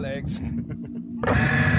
Alex.